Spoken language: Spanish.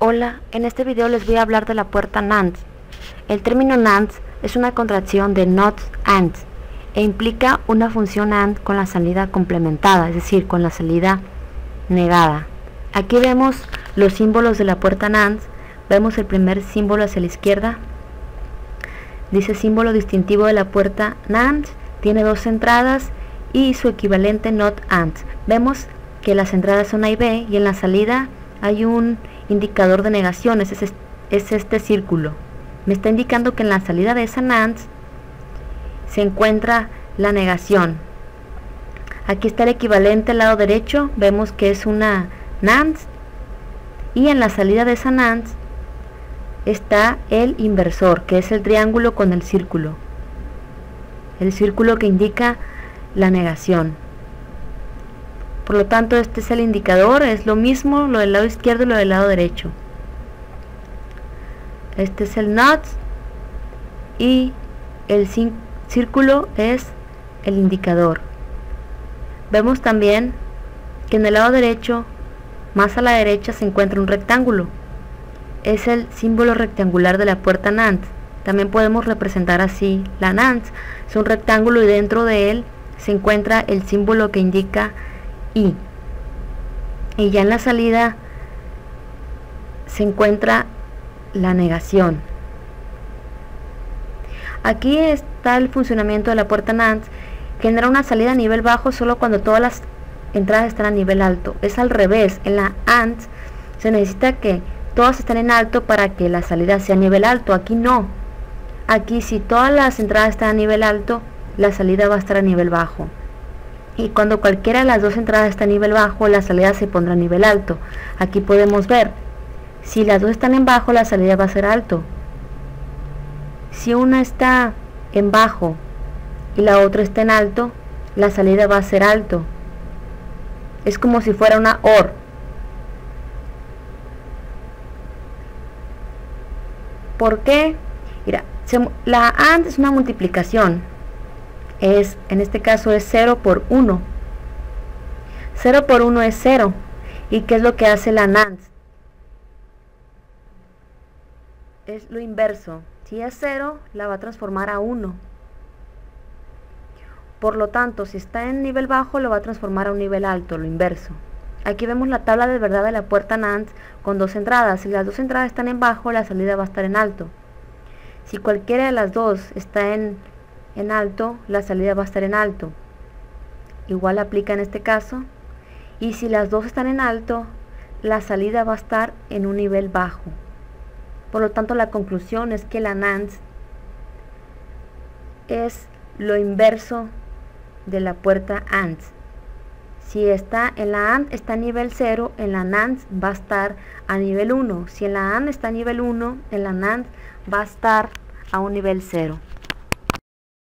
Hola, en este video les voy a hablar de la puerta NAND. El término NAND es una contracción de NOT AND e implica una función AND con la salida complementada, es decir, con la salida negada. Aquí vemos los símbolos de la puerta NAND. Vemos el primer símbolo hacia la izquierda. Dice símbolo distintivo de la puerta NAND. Tiene dos entradas y su equivalente NOT AND. Vemos que las entradas son A y B y en la salida hay un indicador de negaciones, es, es este círculo. Me está indicando que en la salida de esa NAND se encuentra la negación. Aquí está el equivalente al lado derecho, vemos que es una NAND y en la salida de esa NAND está el inversor, que es el triángulo con el círculo. El círculo que indica la negación. Por lo tanto, este es el indicador, es lo mismo lo del lado izquierdo y lo del lado derecho. Este es el NOT y el círculo es el indicador. Vemos también que en el lado derecho, más a la derecha, se encuentra un rectángulo. Es el símbolo rectangular de la puerta NAND. También podemos representar así la NAND. Es un rectángulo y dentro de él se encuentra el símbolo que indica y. Ya en la salida se encuentra la negación. Aquí está el funcionamiento de la puerta NAND. Genera una salida a nivel bajo solo cuando todas las entradas están a nivel alto. Es al revés. En la AND se necesita que todas estén en alto para que la salida sea a nivel alto. Aquí no. Aquí si todas las entradas están a nivel alto, la salida va a estar a nivel bajo y cuando cualquiera de las dos entradas está a nivel bajo, la salida se pondrá a nivel alto. Aquí podemos ver, si las dos están en bajo, la salida va a ser alto. Si una está en bajo y la otra está en alto, la salida va a ser alto. Es como si fuera una OR. ¿Por qué? Mira, la AND es una multiplicación es, en este caso es 0 por 1. 0 por 1 es 0. ¿Y qué es lo que hace la NAND? Es lo inverso. Si es 0, la va a transformar a 1. Por lo tanto, si está en nivel bajo, lo va a transformar a un nivel alto, lo inverso. Aquí vemos la tabla de verdad de la puerta NAND con dos entradas. Si las dos entradas están en bajo, la salida va a estar en alto. Si cualquiera de las dos está en en alto, la salida va a estar en alto. Igual aplica en este caso. Y si las dos están en alto, la salida va a estar en un nivel bajo. Por lo tanto, la conclusión es que la NAND es lo inverso de la puerta AND. Si está en la AND está a nivel 0, en la NAND va a estar a nivel 1. Si en la AND está a nivel 1, en la NAND va a estar a un nivel 0.